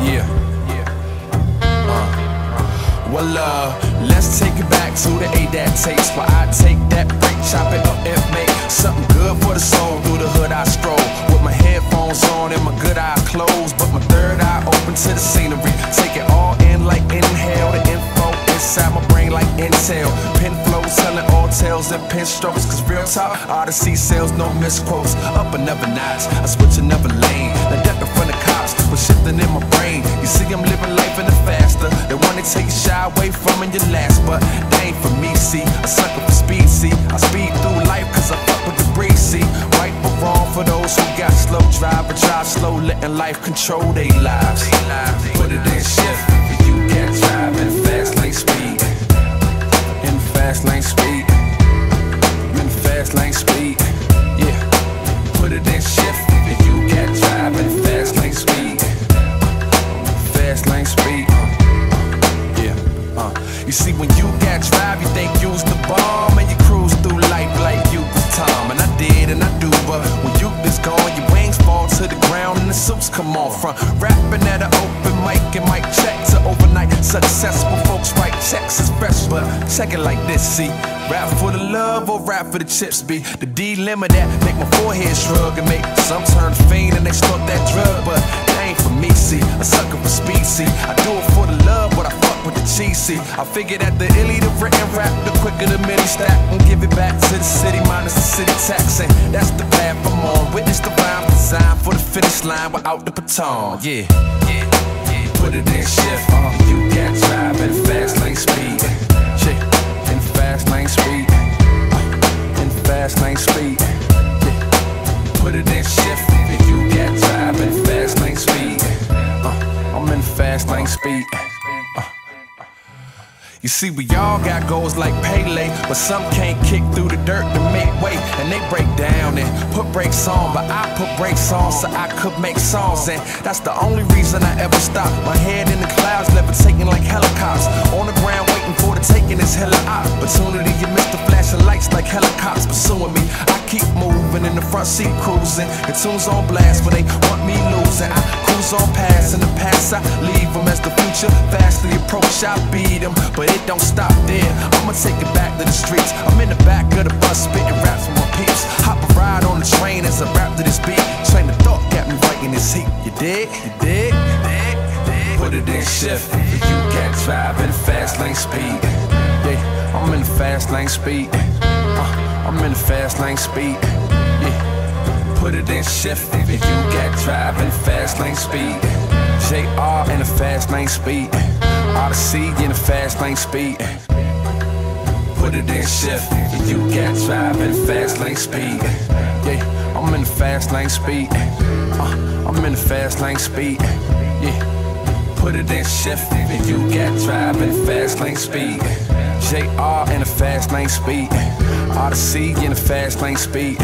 Yeah. yeah. Uh. Well, uh, let's take it back to the A that takes. Where I take that break, chop it up and make something good for the soul. Through the hood I stroll with my headphones on and my good eye closed, but my third eye open to the scenery. Take it all in like inhale, the info inside my brain like intel. Pen flows telling all tales and pen strokes. Cause real talk, Oddisee sales, no misquotes. Up another notch, I switch another lane. Away from in your last, but that ain't for me, see. I A sucker for speed, see. I speed through life cause I fuck with the breeze, see. Right or wrong for those who got slow drive, but drive slow, letting life control their lives. Put it in shift, you can't drive in fast lane speed. In fast lane speed. In fast lane speed. Come on From rapping at an open mic and mic check to overnight successful folks write checks is fresh, but check it like this. See, rap for the love or rap for the chips be the dilemma that make my forehead shrug and make some turn fiend and they snort that drug, but that ain't for me. See, a sucker for speed. See, I do it for the love, but I fuck with the cheese. See, I figure that the illy the written rap, the quicker the mini stack and give it back to the city minus the city tax, and that's the path I'm on. Witness the rhyme designed for the finish line without the baton. Yeah, yeah, yeah. Put it in shift. Uh, you can't drive in fast lane speed. Yeah, see, we all got goals like Pele, but some can't kick through the dirt to make way, and they break down and put brakes on. But I put brakes on so I could make songs, and that's the only reason I ever stop. My head in the clouds, levitating like helicopters. On the ground, waiting for the taking this hella opportunity. You miss the flashing lights like helicopters pursuing me. I keep moving in the front seat, cruising. The tunes on blast, but they want me losing. I cruise on past, in the past I leave them as the future fastly approach. I beat them, but it don't stop there. I'ma take it back to the streets. I'm in the back of the bus, spitting raps for my peeps. Hop a ride on the train as I rap to this beat. Train of thought got me right in this heat. You dig? You dig? Dig? Dig? Put it in shift. You can't drive in fast lane speed. Yeah, I'm in the fast lane speed. Uh, I'm in the fast lane speed. Yeah. Put it in shift if you got driving fast lane speed. JR in the fast lane speed. Oddisee in the fast lane speed. Put it in shift if you got driving fast lane speed. Yeah, I'm in the fast lane speed. Uh, I'm in the fast lane speed. Yeah. Put it in shift if you got driving fast lane speed. JR in the fast lane speed. Oddisee in the fast lane speed.